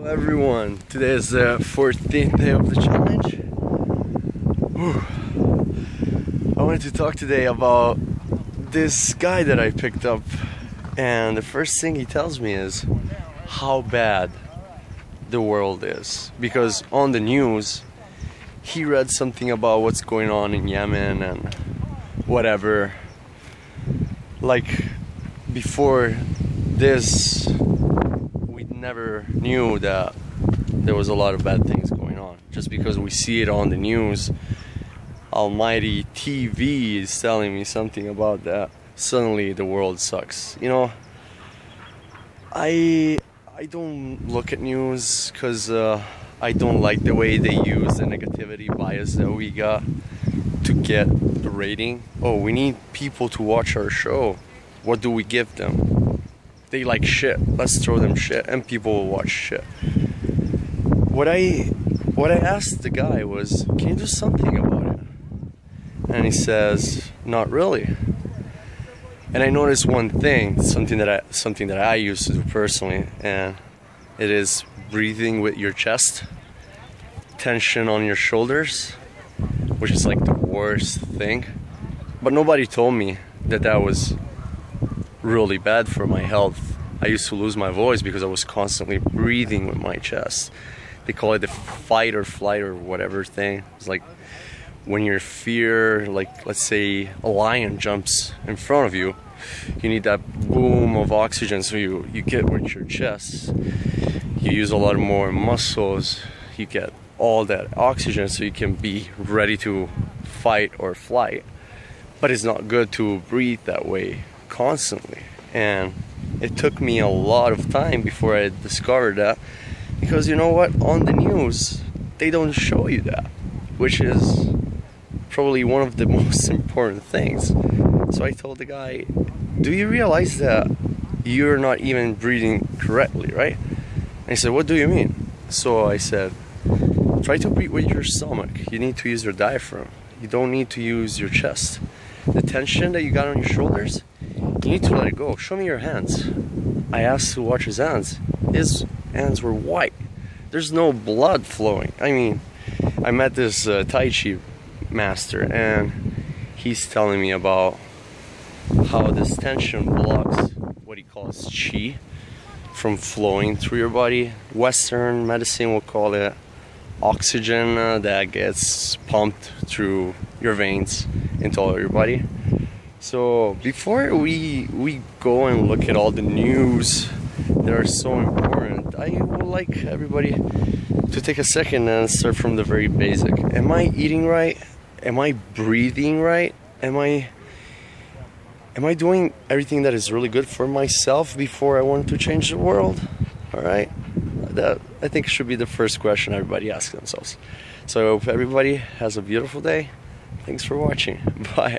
Hello everyone, today is the 14th day of the challenge. Whew. I wanted to talk today about this guy that I picked up and the first thing he tells me is how bad the world is because on the news he read something about what's going on in Yemen and whatever like before this never knew that there was a lot of bad things going on. Just because we see it on the news, Almighty TV is telling me something about that. Suddenly the world sucks. You know, I I don't look at news because uh, I don't like the way they use the negativity bias that we got to get the rating. Oh, we need people to watch our show. What do we give them? They like shit. Let's throw them shit, and people will watch shit. What I what I asked the guy was, "Can you do something about it?" And he says, "Not really." And I noticed one thing, something that I something that I used to do personally, and it is breathing with your chest, tension on your shoulders, which is like the worst thing. But nobody told me that that was really bad for my health. I used to lose my voice because I was constantly breathing with my chest. They call it the fight or flight or whatever thing. It's like when you're fear, like let's say a lion jumps in front of you, you need that boom of oxygen so you, you get with your chest. You use a lot more muscles, you get all that oxygen so you can be ready to fight or flight. But it's not good to breathe that way constantly. And it took me a lot of time before I discovered that. Because you know what? On the news, they don't show you that, which is probably one of the most important things. So I told the guy, Do you realize that you're not even breathing correctly, right? And he said, What do you mean? So I said, Try to breathe with your stomach. You need to use your diaphragm. You don't need to use your chest. The tension that you got on your shoulders, you need to let it go. Show me your hands. I asked to watch his hands. His hands were white. There's no blood flowing. I mean, I met this uh, Tai Chi master and he's telling me about how this tension blocks what he calls chi from flowing through your body. Western medicine will call it oxygen uh, that gets pumped through your veins into all your body. So before we we go and look at all the news that are so important, I would like everybody to take a second and start from the very basic. Am I eating right? Am I breathing right? Am I am I doing everything that is really good for myself before I want to change the world? All right. That I think should be the first question everybody asks themselves. So I hope everybody has a beautiful day. Thanks for watching. Bye.